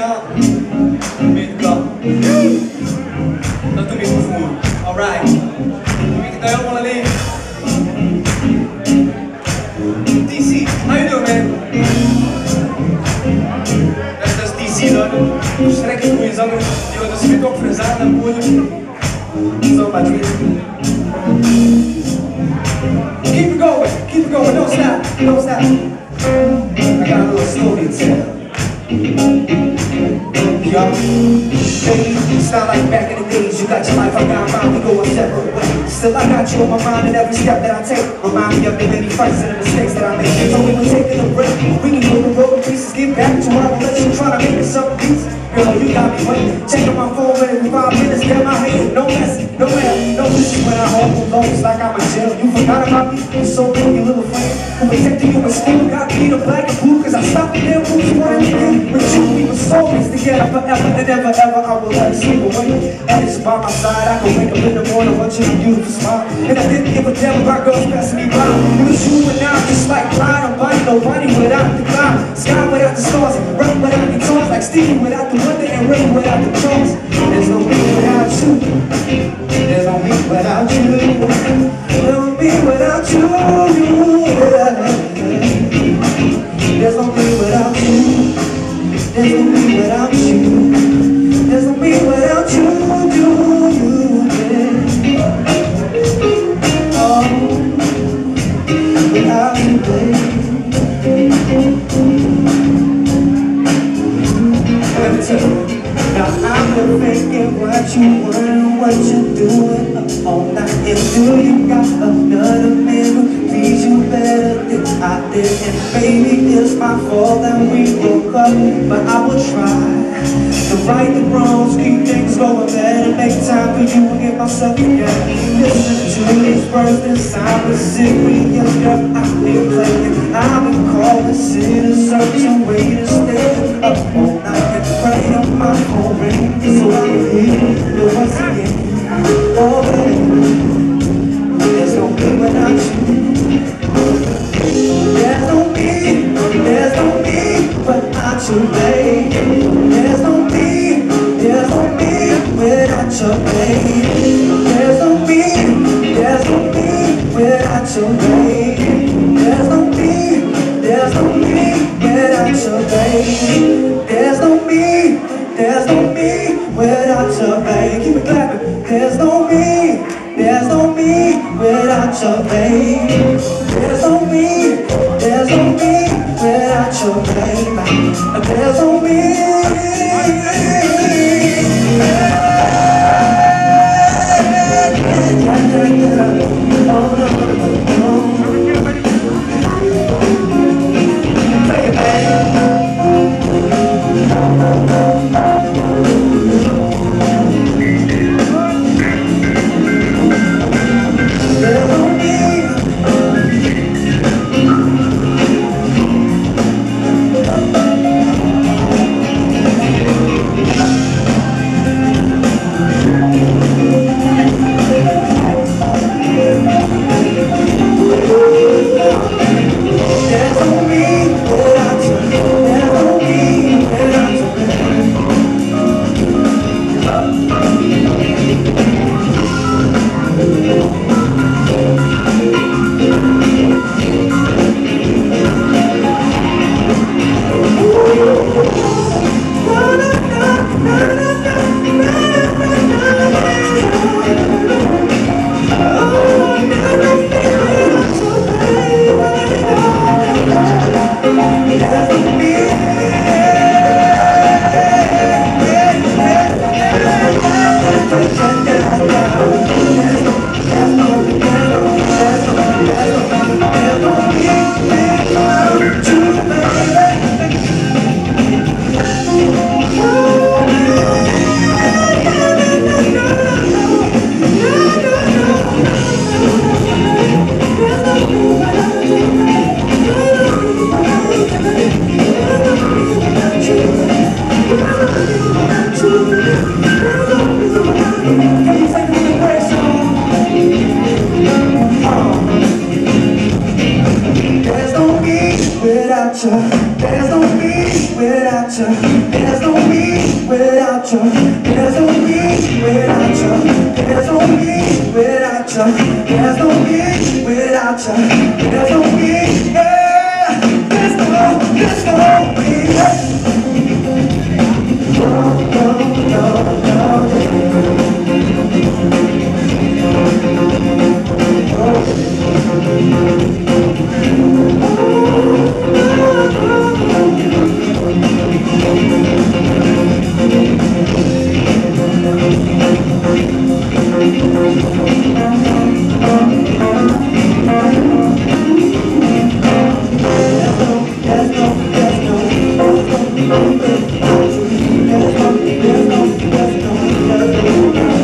down. Tumingin ka. Now tumingin mo full. Alright. Tumingin tayo mga lalay. TC, how you doing, man? That's, that's TC, no? Strek je goeie zanger. Die wordt dus op frisaan en podium. Zo, maar tweet. Keep it going, keep it going, don't stop, don't stop. It's not like back in the days. You got your life, I got mine, we go a separate ways. Still, I got you on my mind in every step that I take. Remind me of the many fights and the mistakes that I made. So we can take a break. We can go the road in pieces, get back to our relation, trying to make it something decent. Girl, you got me waiting. Checking my phone every five minutes, damn my hand. No message, no mail, no issue when I home alone. It's like I'm in jail. You forgot about me, you so big, your little friend. Who protected you in school, got me the black and blue, cause I stopped the damn rules together forever and ever, ever. I will never sleep away. And it's by my side, I can wake up in the morning, watch your beautiful smile. And I didn't give a damn about girls passing me by. It was you and I, just like blind, I'm blind, nobody without the cloud. Sky without the stars, rock without the tones, like Stevie without the wonder and rain without the drums. There's no me without you. There's no me without you. No me without you. What you're doing up all night. And do you got another man who treats you better than I did? And baby, it's my fault that we broke up, but I will try to right the wrongs, keep things going better, make time for you and get myself together. Listen to these words inside the yes, girl, I've been playing. I've been calling cities, searching way to stay without you, babe. There's no me, there's no me without you, babe. There's Lord. you. There's no me without you. There's no me without you. There's no me without you. There's no me without you. There's no me without you. There's no me. Yeah. There's no. There's no me. No, no, no, no. Deus não, Deus não, Deus não, Deus não.